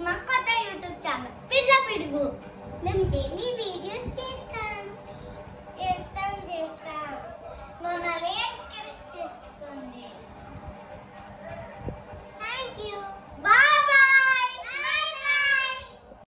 ఇది మా కొత్త యూట్యూబ్ ఛానల్. పిల్ల పిడుగు. మేము డైలీ